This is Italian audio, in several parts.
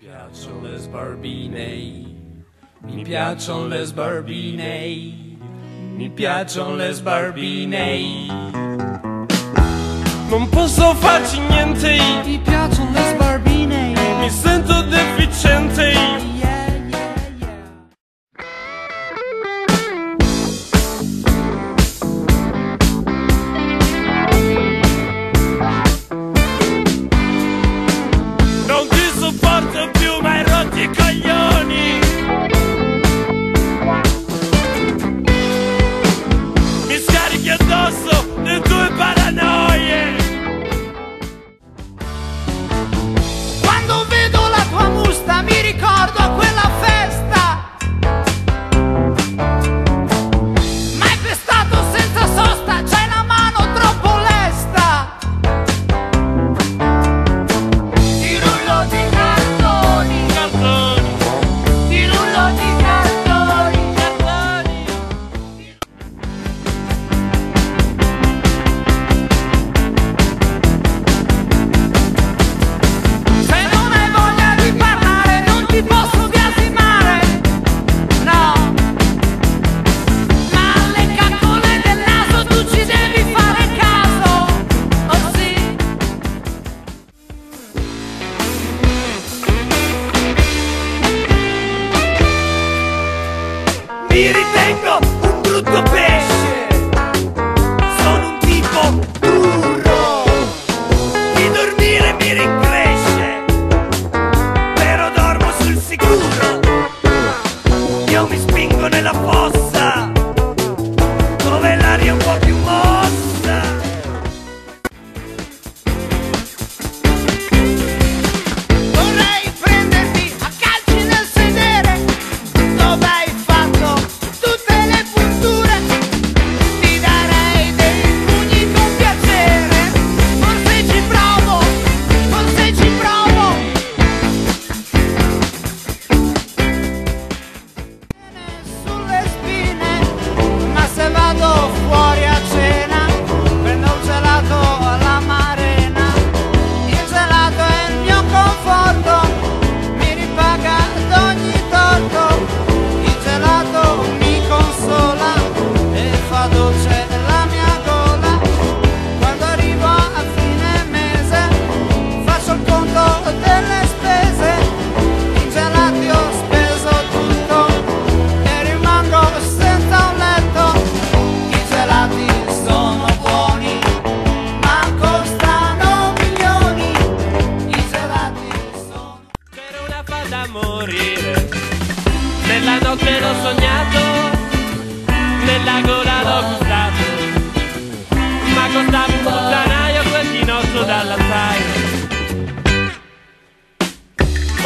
piacciono le sbarbine, mi piacciono le sbarbine, mi piacciono le sbarbine. Non posso farci niente, ti piacciono le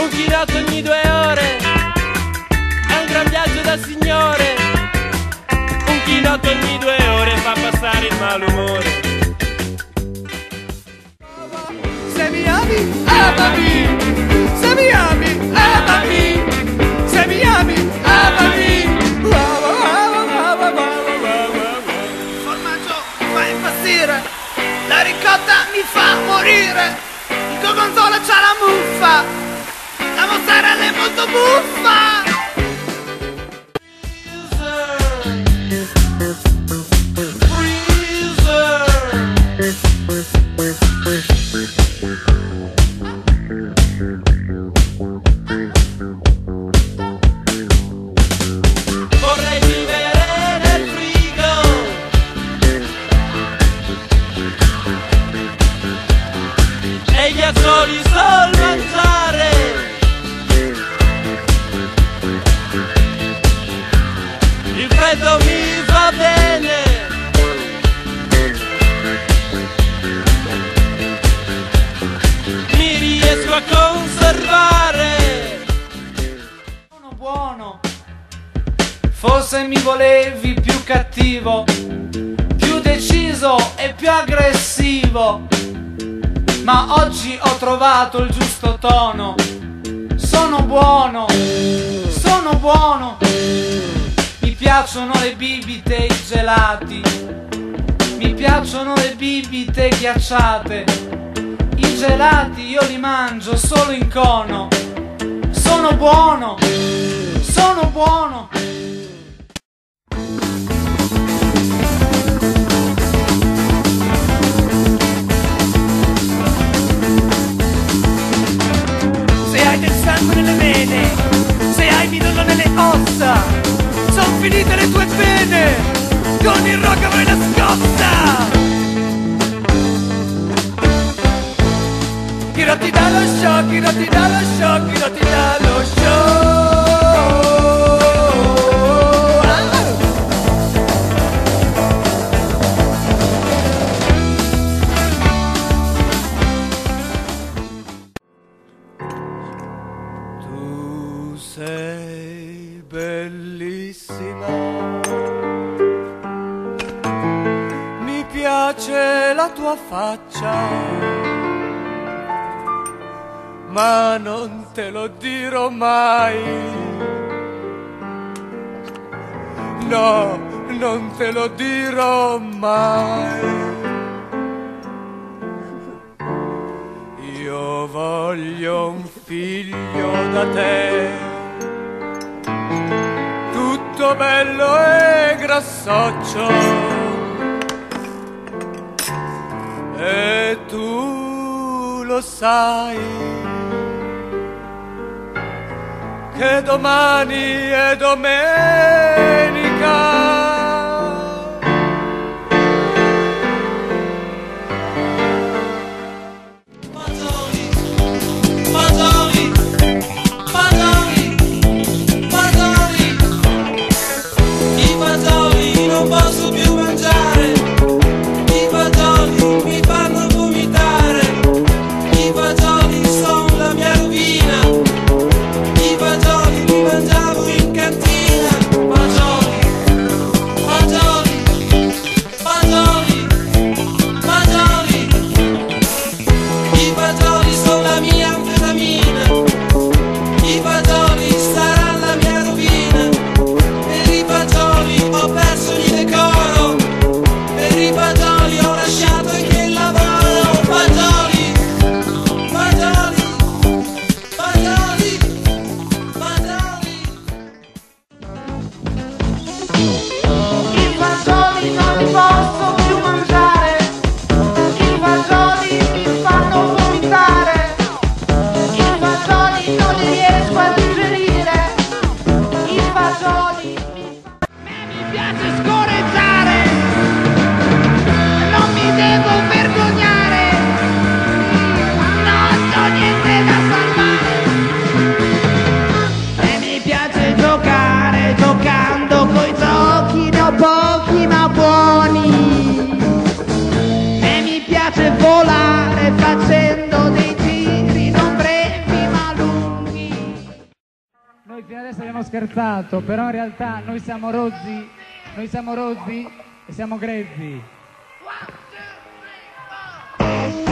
un ghirotto ogni due ore, è un gran viaggio da signore, un chinotto ogni due ore fa passare il malumore. Se mi ami, amami! ghiaccioli solmangiare Il freddo mi fa bene. Mi riesco a conservare. Buono buono. Forse mi volevi più cattivo Più deciso e più aggressivo ma oggi ho trovato il giusto tono. Sono buono, sono buono. Mi piacciono le bibite e i gelati. Mi piacciono le bibite ghiacciate. I gelati io li mangio solo in cono. Sono buono, sono buono. tua faccia. Ma non te lo dirò mai. No, non te lo dirò mai. Io voglio un figlio da te, tutto bello e grassoccio e tu lo sai che domani è domenica. scherzato, però in realtà noi siamo rozzi, noi siamo rozzi e siamo grezzi. One, two, three,